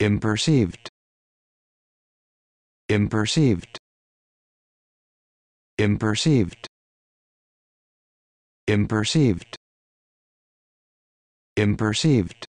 imperceived. Imperceived. Imperceived. Imperceived. Imperceived.